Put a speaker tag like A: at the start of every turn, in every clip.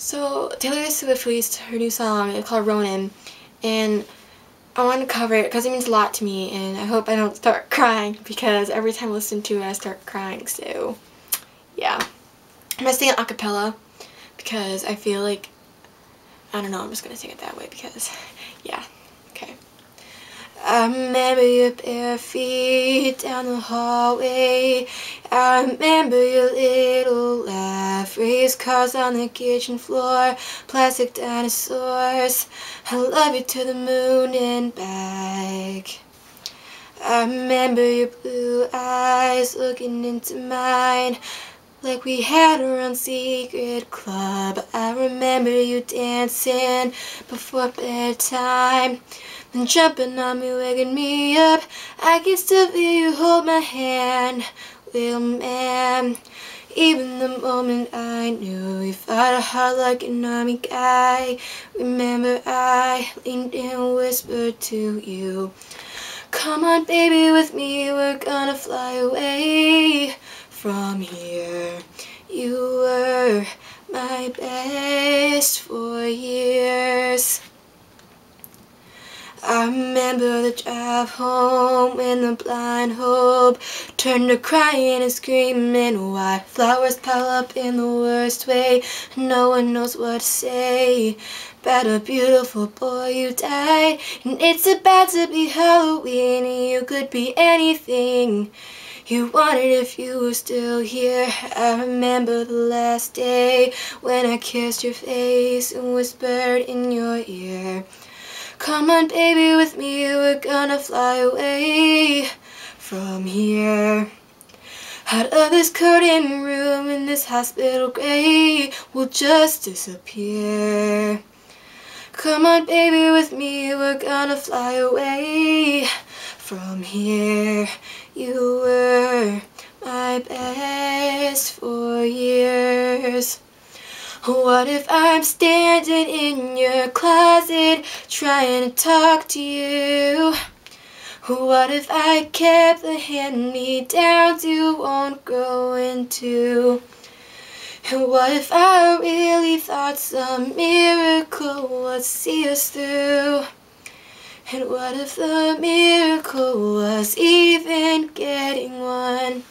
A: So Taylor Swift released her new song it's called Ronan and I want to cover it because it means a lot to me and I hope I don't start crying because every time I listen to it I start crying so yeah. I'm going to sing it a cappella because I feel like I don't know I'm just going to sing it that way because yeah okay. I remember your bare feet down the hallway. I remember your little laugh. Race cars on the kitchen floor. Plastic dinosaurs. I love you to the moon and back. I remember your blue eyes looking into mine. Like we had our own secret club. I remember you dancing before bedtime. Then jumping on me, waking me up. I can still feel you hold my hand, little man. Even the moment I knew you fought a heart like an army guy. Remember I leaned in and whispered to you. Come on baby with me, we're gonna fly away from here. You were my best for years. I remember the drive home when the blind hope turned to crying and screaming. Why flowers pile up in the worst way? No one knows what to say. About a beautiful boy you died. And it's about to be Halloween you could be anything you wanted if you were still here. I remember the last day When I kissed your face And whispered in your ear. Come on baby with me We're gonna fly away From here. Out of this curtain room in this hospital gray We'll just disappear. Come on baby with me, we're gonna fly away from here. You were my best for years. What if I'm standing in your closet trying to talk to you? What if I kept the hand-me-downs you won't grow into? And what if I really thought some miracle would see us through? And what if the miracle was even getting one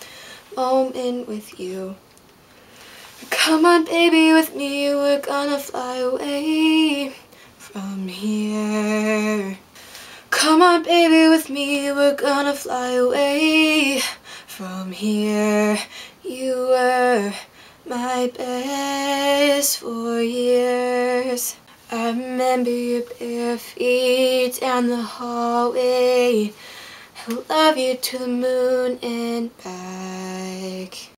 A: moment with you? Come on baby with me, we're gonna fly away from here. Come on baby with me, we're gonna fly away from here. You were my best for years. I remember your bare feet down the hallway. I love you to the moon and back.